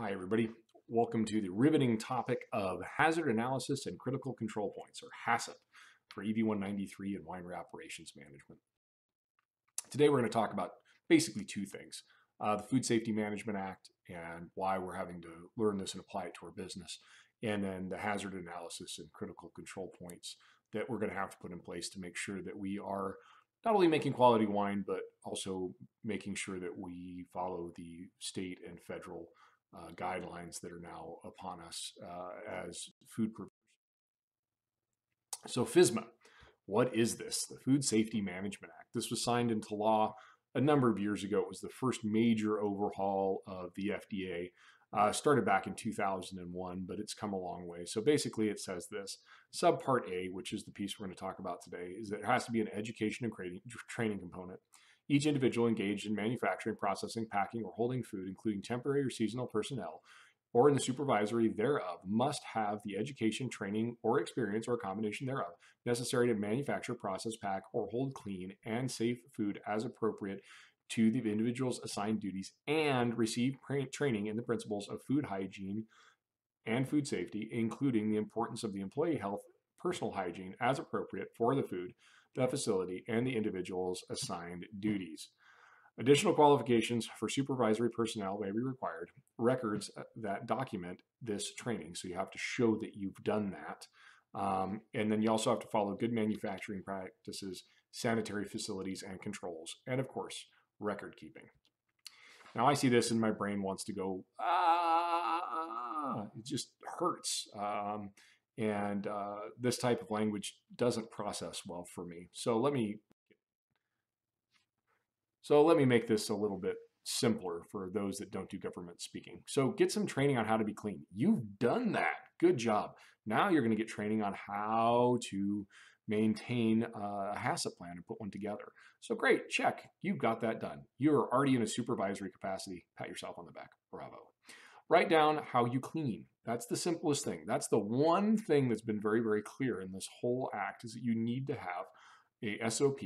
Hi, everybody. Welcome to the riveting topic of hazard analysis and critical control points, or HACCP, for EV 193 and winery operations management. Today, we're going to talk about basically two things uh, the Food Safety Management Act and why we're having to learn this and apply it to our business, and then the hazard analysis and critical control points that we're going to have to put in place to make sure that we are not only making quality wine, but also making sure that we follow the state and federal uh, guidelines that are now upon us uh, as food providers. So FSMA, what is this? The Food Safety Management Act. This was signed into law a number of years ago. It was the first major overhaul of the FDA. Uh, started back in 2001, but it's come a long way. So basically, it says this Subpart A, which is the piece we're going to talk about today, is that it has to be an education and training component. Each individual engaged in manufacturing, processing, packing, or holding food, including temporary or seasonal personnel, or in the supervisory thereof, must have the education, training, or experience, or combination thereof, necessary to manufacture, process, pack, or hold clean and safe food as appropriate to the individual's assigned duties and receive training in the principles of food hygiene and food safety, including the importance of the employee health, personal hygiene as appropriate for the food, the facility, and the individual's assigned duties. Additional qualifications for supervisory personnel may be required, records uh, that document this training. So you have to show that you've done that. Um, and then you also have to follow good manufacturing practices, sanitary facilities and controls, and of course, record keeping. Now I see this and my brain wants to go, ah, it just hurts. Um, and uh, this type of language doesn't process well for me. So let me so let me make this a little bit simpler for those that don't do government speaking. So get some training on how to be clean. You've done that. Good job. Now you're going to get training on how to maintain a HACCP plan and put one together. So great, check. You've got that done. You're already in a supervisory capacity. Pat yourself on the back. Bravo. Write down how you clean. That's the simplest thing. That's the one thing that's been very, very clear in this whole act is that you need to have a SOP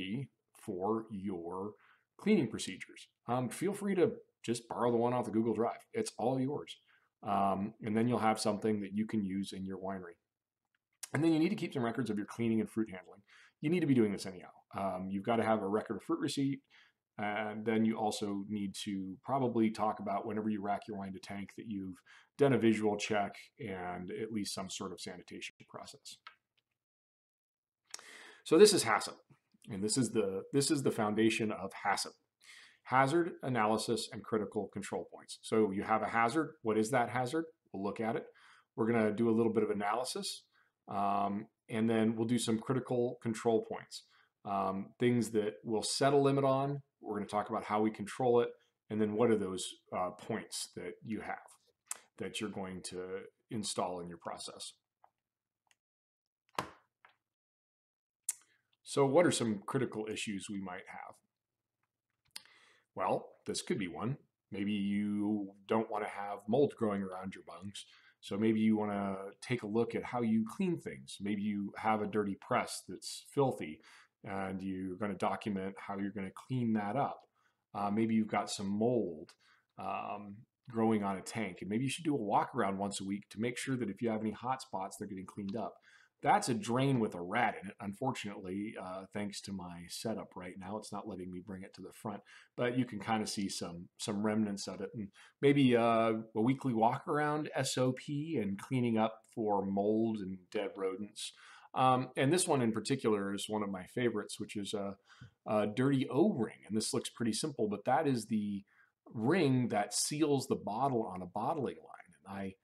for your cleaning procedures. Um, feel free to just borrow the one off the Google Drive. It's all yours. Um, and then you'll have something that you can use in your winery. And then you need to keep some records of your cleaning and fruit handling. You need to be doing this anyhow. Um, you've got to have a record of fruit receipt, and then you also need to probably talk about whenever you rack your wine to tank that you've done a visual check and at least some sort of sanitation process. So this is HACCP, and this is the this is the foundation of HACCP. Hazard analysis and critical control points. So you have a hazard. What is that hazard? We'll look at it. We're going to do a little bit of analysis, um, and then we'll do some critical control points. Um, things that we'll set a limit on, we're going to talk about how we control it, and then what are those uh, points that you have that you're going to install in your process. So what are some critical issues we might have? Well, this could be one. Maybe you don't want to have mold growing around your bungs. So maybe you want to take a look at how you clean things. Maybe you have a dirty press that's filthy and you're going to document how you're going to clean that up. Uh, maybe you've got some mold um, growing on a tank, and maybe you should do a walk around once a week to make sure that if you have any hot spots, they're getting cleaned up. That's a drain with a rat in it. Unfortunately, uh, thanks to my setup right now, it's not letting me bring it to the front, but you can kind of see some some remnants of it, and maybe uh, a weekly walk around SOP and cleaning up for mold and dead rodents. Um, and this one in particular is one of my favorites, which is a, a dirty O-ring. And this looks pretty simple, but that is the ring that seals the bottle on a bottling line. And I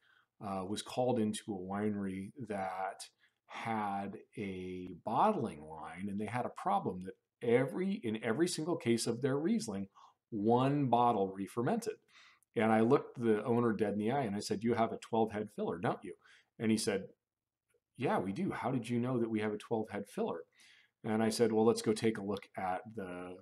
uh, was called into a winery that had a bottling line and they had a problem that every in every single case of their Riesling, one bottle re-fermented. And I looked the owner dead in the eye and I said, You have a 12 head filler, don't you? And he said, yeah, we do. How did you know that we have a 12 head filler? And I said, well, let's go take a look at the,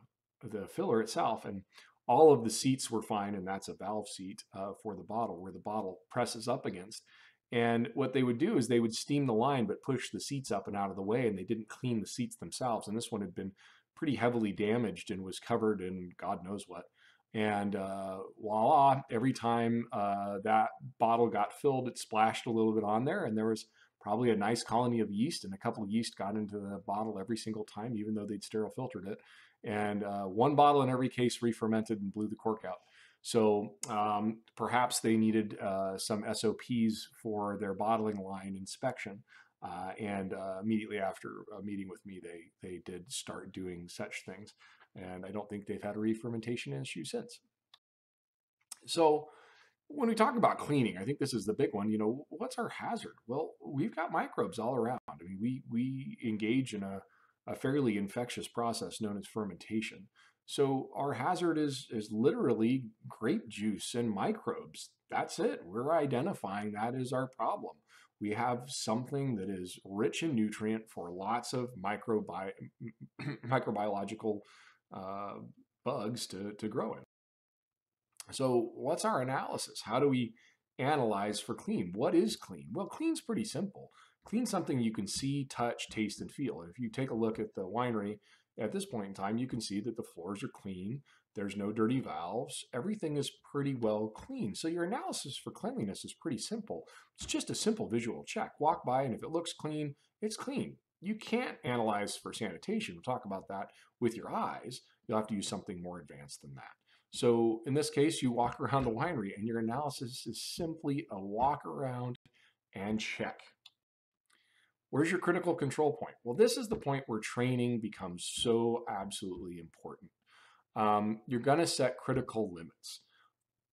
the filler itself. And all of the seats were fine, and that's a valve seat uh, for the bottle where the bottle presses up against. And what they would do is they would steam the line but push the seats up and out of the way, and they didn't clean the seats themselves. And this one had been pretty heavily damaged and was covered in God knows what. And uh, voila, every time uh, that bottle got filled, it splashed a little bit on there, and there was probably a nice colony of yeast, and a couple of yeast got into the bottle every single time, even though they'd sterile filtered it. And uh, one bottle in every case re-fermented and blew the cork out. So um, perhaps they needed uh, some SOPs for their bottling line inspection. Uh, and uh, immediately after a meeting with me, they they did start doing such things, and I don't think they've had a re-fermentation issue since. So when we talk about cleaning, I think this is the big one. You know, what's our hazard? Well, we've got microbes all around. I mean, we we engage in a, a fairly infectious process known as fermentation. So our hazard is is literally grape juice and microbes. That's it. We're identifying that as our problem. We have something that is rich in nutrient for lots of microbi- microbiological uh, bugs to, to grow in. So, what's our analysis? How do we analyze for clean? What is clean? Well, clean's pretty simple. Clean's something you can see, touch, taste, and feel. If you take a look at the winery at this point in time, you can see that the floors are clean. There's no dirty valves. Everything is pretty well clean. So your analysis for cleanliness is pretty simple. It's just a simple visual check. Walk by, and if it looks clean, it's clean. You can't analyze for sanitation. We'll talk about that with your eyes. You'll have to use something more advanced than that. So in this case, you walk around the winery and your analysis is simply a walk around and check. Where's your critical control point? Well, this is the point where training becomes so absolutely important. Um, you're going to set critical limits.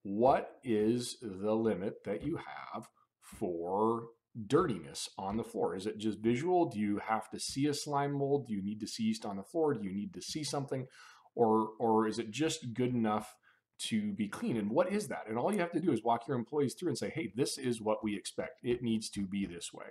What is the limit that you have for dirtiness on the floor? Is it just visual? Do you have to see a slime mold? Do you need to see yeast on the floor? Do you need to see something? Or or is it just good enough to be clean? And what is that? And all you have to do is walk your employees through and say hey this is what we expect. It needs to be this way.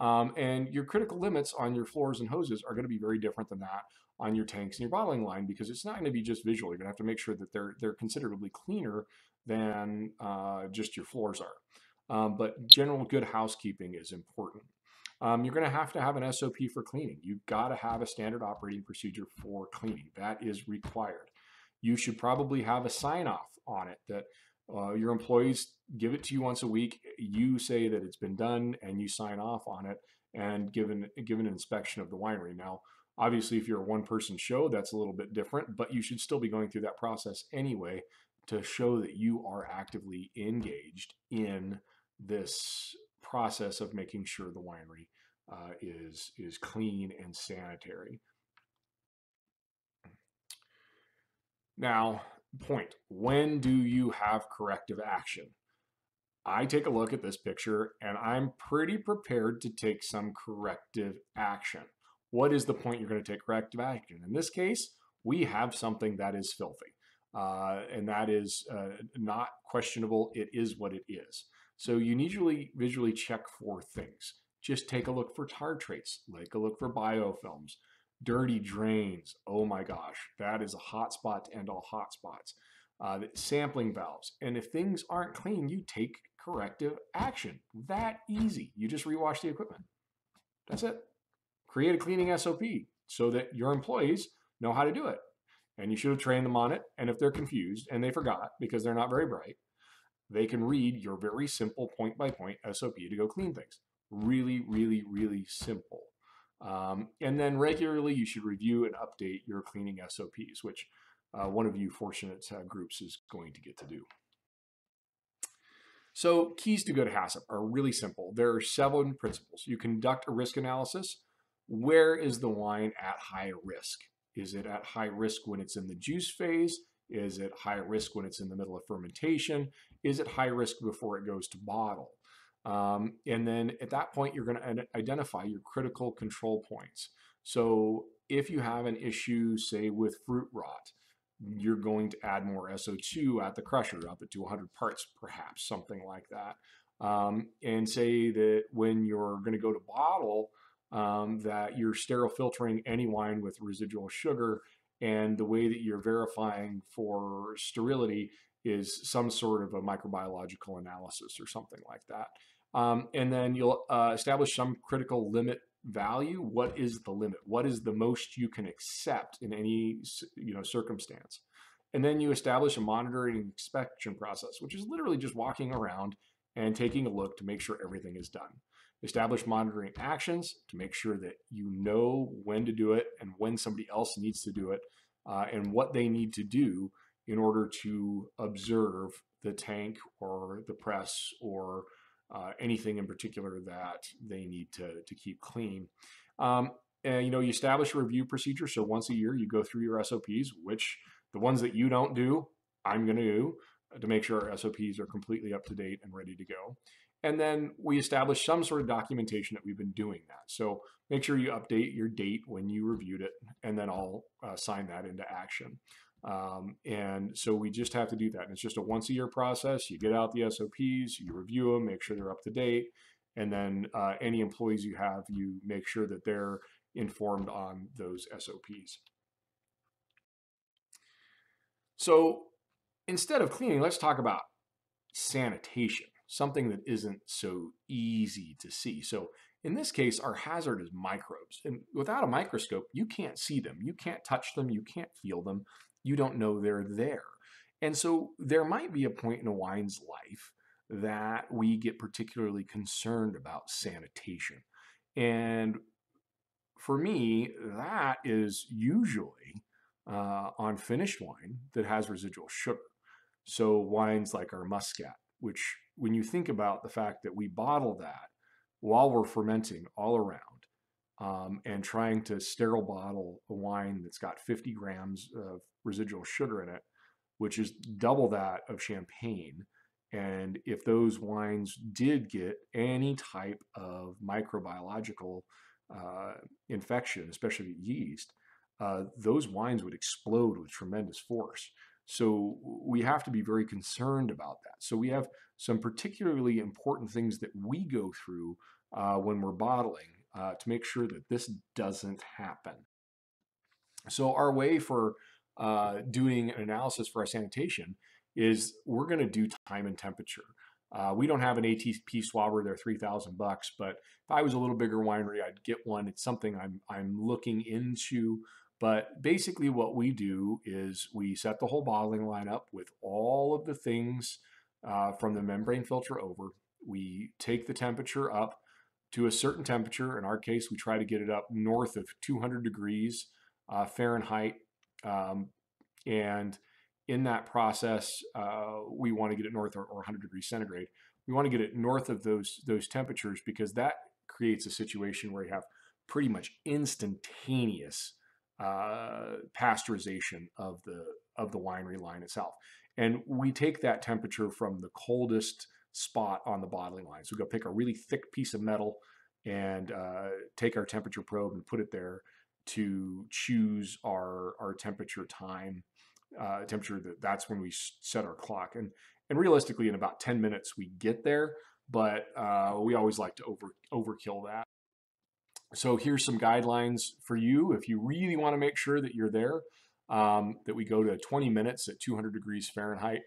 Um, and your critical limits on your floors and hoses are going to be very different than that on your tanks and your bottling line because it's not going to be just visual. You're going to have to make sure that they're they're considerably cleaner than uh, just your floors are. Um, but general good housekeeping is important um, you're going to have to have an SOP for cleaning. You've got to have a standard operating procedure for cleaning. That is required. You should probably have a sign off on it that uh, your employees give it to you once a week. You say that it's been done and you sign off on it and give an, give an inspection of the winery. Now, obviously, if you're a one person show, that's a little bit different, but you should still be going through that process anyway to show that you are actively engaged in this process of making sure the winery uh, is is clean and sanitary. Now, point, when do you have corrective action? I take a look at this picture and I'm pretty prepared to take some corrective action. What is the point you're going to take corrective action? In this case, we have something that is filthy. Uh, and that is uh, not questionable. It is what it is. So you usually visually check for things. Just take a look for tartrates, take a look for biofilms, dirty drains. Oh my gosh, that is a hot spot to end all hot spots. Uh, sampling valves. And if things aren't clean, you take corrective action. That easy. You just rewash the equipment. That's it. Create a cleaning SOP so that your employees know how to do it. And you should have trained them on it. And if they're confused and they forgot because they're not very bright, they can read your very simple point by point SOP to go clean things. Really, really, really simple. Um, and then regularly you should review and update your cleaning SOPs, which uh, one of you fortunate uh, groups is going to get to do. So keys to good HACCP are really simple. There are seven principles. You conduct a risk analysis. Where is the wine at high risk? Is it at high risk when it's in the juice phase? Is it high risk when it's in the middle of fermentation? Is it high risk before it goes to bottle? Um, and then at that point, you're going to identify your critical control points. So if you have an issue, say with fruit rot, you're going to add more SO2 at the crusher, up to 100 parts, perhaps, something like that. Um, and say that when you're going to go to bottle, um, that you're sterile filtering any wine with residual sugar and the way that you're verifying for sterility is some sort of a microbiological analysis or something like that. Um, and then you'll uh, establish some critical limit value. What is the limit? What is the most you can accept in any you know circumstance? And then you establish a monitoring inspection process, which is literally just walking around and taking a look to make sure everything is done. Establish monitoring actions to make sure that you know when to do it and when somebody else needs to do it uh, and what they need to do in order to observe the tank or the press or uh, anything in particular that they need to, to keep clean. Um, and you know, you establish a review procedure. So once a year, you go through your SOPs, which the ones that you don't do, I'm going to do to make sure our SOPs are completely up to date and ready to go. And then we establish some sort of documentation that we've been doing that. So make sure you update your date when you reviewed it, and then I'll uh, sign that into action. Um, and so we just have to do that. And it's just a once a year process. You get out the SOPs, you review them, make sure they're up to date. And then uh, any employees you have, you make sure that they're informed on those SOPs. So instead of cleaning, let's talk about sanitation, something that isn't so easy to see. So in this case, our hazard is microbes. And without a microscope, you can't see them. You can't touch them. You can't feel them. You don't know they're there. And so there might be a point in a wine's life that we get particularly concerned about sanitation. And for me, that is usually uh, on finished wine that has residual sugar. So wines like our Muscat, which when you think about the fact that we bottle that while we're fermenting all around um, and trying to sterile bottle a wine that's got 50 grams of residual sugar in it, which is double that of champagne. And if those wines did get any type of microbiological uh, infection, especially yeast, uh, those wines would explode with tremendous force. So we have to be very concerned about that. So we have some particularly important things that we go through uh, when we're bottling uh, to make sure that this doesn't happen. So our way for uh, doing an analysis for our sanitation is we're going to do time and temperature. Uh, we don't have an ATP swabber; they're three thousand bucks. But if I was a little bigger winery, I'd get one. It's something I'm I'm looking into. But basically, what we do is we set the whole bottling line up with all of the things uh, from the membrane filter over. We take the temperature up to a certain temperature. In our case, we try to get it up north of 200 degrees uh, Fahrenheit. Um, and in that process, uh, we want to get it north or, or 100 degrees centigrade. We want to get it north of those those temperatures because that creates a situation where you have pretty much instantaneous uh, pasteurization of the of the winery line itself. And we take that temperature from the coldest spot on the bottling line. So we go pick a really thick piece of metal and uh, take our temperature probe and put it there to choose our our temperature time uh, temperature that that's when we set our clock. And and realistically in about 10 minutes we get there but uh, we always like to over overkill that. So here's some guidelines for you. If you really want to make sure that you're there um, that we go to 20 minutes at 200 degrees Fahrenheit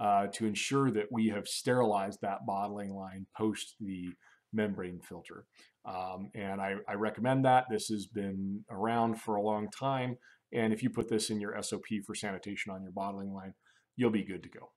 uh, to ensure that we have sterilized that bottling line post the membrane filter. Um, and I, I, recommend that. This has been around for a long time. And if you put this in your SOP for sanitation on your bottling line, you'll be good to go.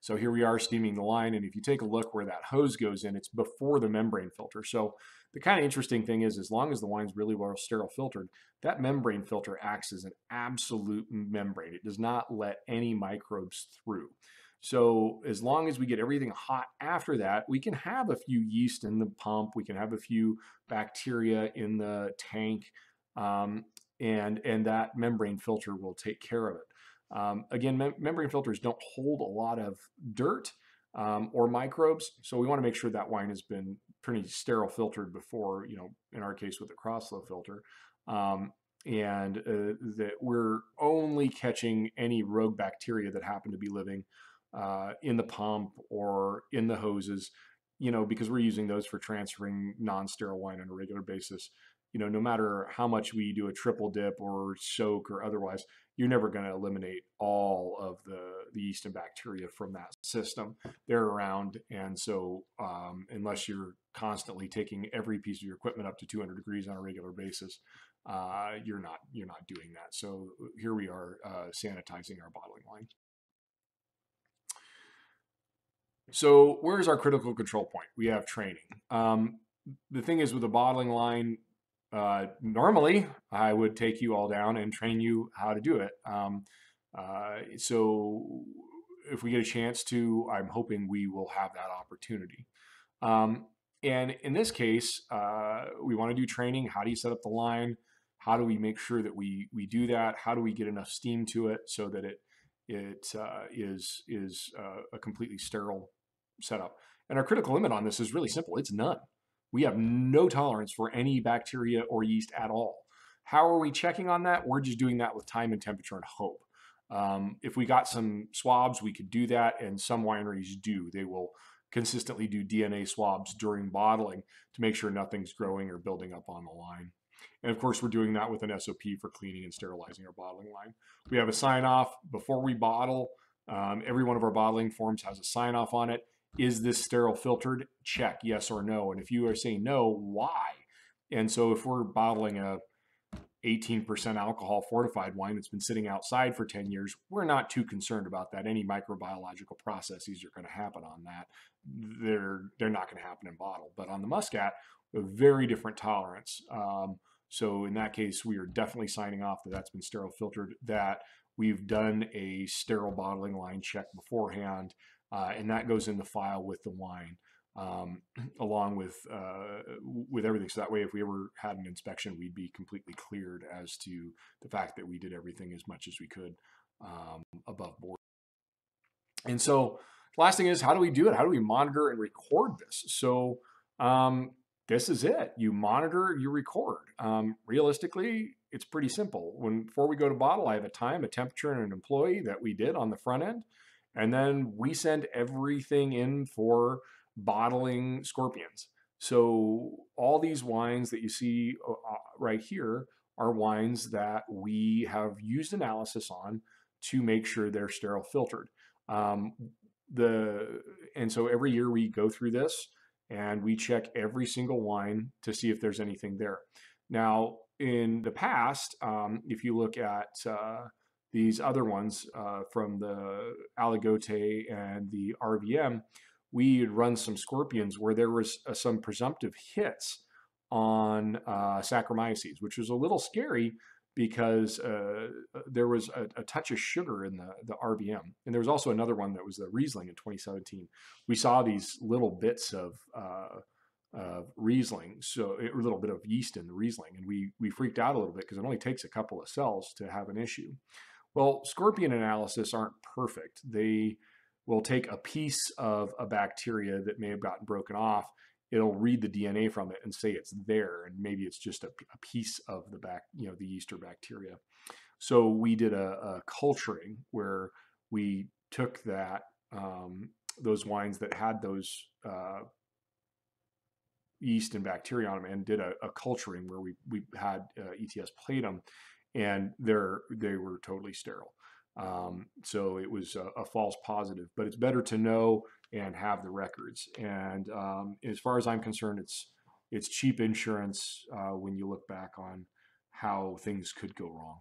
So here we are steaming the line. And if you take a look where that hose goes in, it's before the membrane filter. So the kind of interesting thing is as long as the wine's really well sterile filtered, that membrane filter acts as an absolute membrane. It does not let any microbes through. So as long as we get everything hot after that, we can have a few yeast in the pump, we can have a few bacteria in the tank, um, and, and that membrane filter will take care of it. Um, again, mem membrane filters don't hold a lot of dirt um, or microbes, so we want to make sure that wine has been pretty sterile filtered before, you know, in our case with the Crossflow filter. Um, and uh, that we're only catching any rogue bacteria that happen to be living uh, in the pump or in the hoses, you know, because we're using those for transferring non-sterile wine on a regular basis. You know, no matter how much we do a triple dip or soak or otherwise, you're never going to eliminate all of the, the yeast and bacteria from that system. They're around. And so, um, unless you're constantly taking every piece of your equipment up to 200 degrees on a regular basis, uh, you're not you're not doing that. So here we are uh, sanitizing our bottling line. So where's our critical control point? We have training. Um, the thing is with the bottling line, uh, normally I would take you all down and train you how to do it. Um, uh, so if we get a chance to, I'm hoping we will have that opportunity. Um, and in this case, uh, we want to do training. How do you set up the line? How do we make sure that we we do that? How do we get enough steam to it so that it it uh, is is uh, a completely sterile setup? And our critical limit on this is really simple. It's none. We have no tolerance for any bacteria or yeast at all. How are we checking on that? We're just doing that with time and temperature and hope. Um, if we got some swabs, we could do that, and some wineries do. They will consistently do DNA swabs during bottling to make sure nothing's growing or building up on the line. And of course, we're doing that with an SOP for cleaning and sterilizing our bottling line. We have a sign off before we bottle. Um, every one of our bottling forms has a sign off on it. Is this sterile filtered? Check yes or no. And if you are saying no, why? And so if we're bottling a 18% alcohol fortified wine that's been sitting outside for 10 years, we're not too concerned about that. Any microbiological processes are going to happen on that. They're they're not going to happen in bottle. But on the muscat, a very different tolerance. Um, so in that case, we are definitely signing off that that's been sterile filtered. That we've done a sterile bottling line check beforehand, uh, and that goes in the file with the wine um, along with uh, with everything. So that way, if we ever had an inspection, we'd be completely cleared as to the fact that we did everything as much as we could um, above board. And so, last thing is, how do we do it? How do we monitor and record this? So um, this is it. You monitor, you record. Um, realistically, it's pretty simple. When before we go to bottle, I have a time, a temperature, and an employee that we did on the front end, and then we send everything in for bottling scorpions. So all these wines that you see uh, uh, right here are wines that we have used analysis on to make sure they're sterile filtered. Um, the and so every year we go through this and we check every single wine to see if there's anything there. Now, in the past, um, if you look at uh, these other ones uh, from the Aligote and the RVM, we had run some scorpions where there was uh, some presumptive hits on uh, Saccharomyces, which was a little scary because uh, uh, there was a, a, touch of sugar in the, the RVM. And there was also another one that was the Riesling in 2017. We saw these little bits of uh, Riesling, so a little bit of yeast in the Riesling, and we we freaked out a little bit because it only takes a couple of cells to have an issue. Well, scorpion analysis aren't perfect. They will take a piece of a bacteria that may have gotten broken off. It'll read the DNA from it and say it's there, and maybe it's just a, a piece of the back, you know, the yeast or bacteria. So we did a, a culturing where we took that um, those wines that had those uh, yeast and bacteria on them and did a, a culturing where we we had uh, ETS them, and they're they were totally sterile. Um, so it was a, a, false positive, but it's better to know and have the records. And um, as far as I'm concerned, it's it's cheap insurance uh, when you look back on how things could go wrong.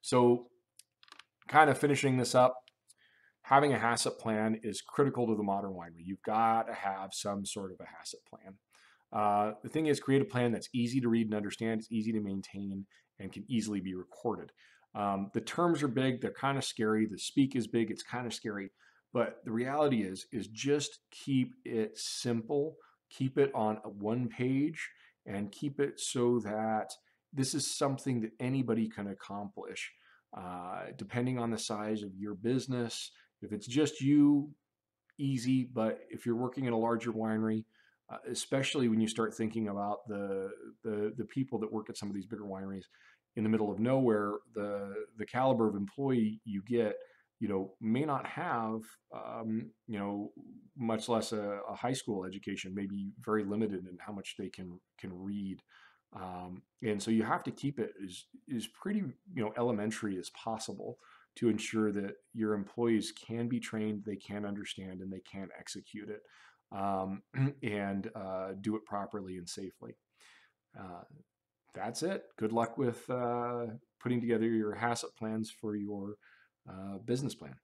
So, kind of finishing this up, having a HACCP plan is critical to the modern winery. You've got to have some sort of a HACCP plan. Uh, the thing is, create a plan that's easy to read and understand, it's easy to maintain, and can easily be recorded. Um, the terms are big, they're kind of scary. The speak is big, it's kind of scary. But the reality is, is just keep it simple, keep it on one page, and keep it so that this is something that anybody can accomplish. Uh, depending on the size of your business, if it's just you, easy. But if you're working in a larger winery, uh, especially when you start thinking about the, the the people that work at some of these bigger wineries, in the middle of nowhere, the the caliber of employee you get, you know, may not have, um, you know, much less a, a, high school education, maybe very limited in how much they can can read, um, and so you have to keep it as is pretty, you know, elementary as possible to ensure that your employees can be trained, they can understand, and they can execute it, um, and uh, do it properly and safely. Uh, that's it. Good luck with uh, putting together your HACCP plans for your uh, business plan.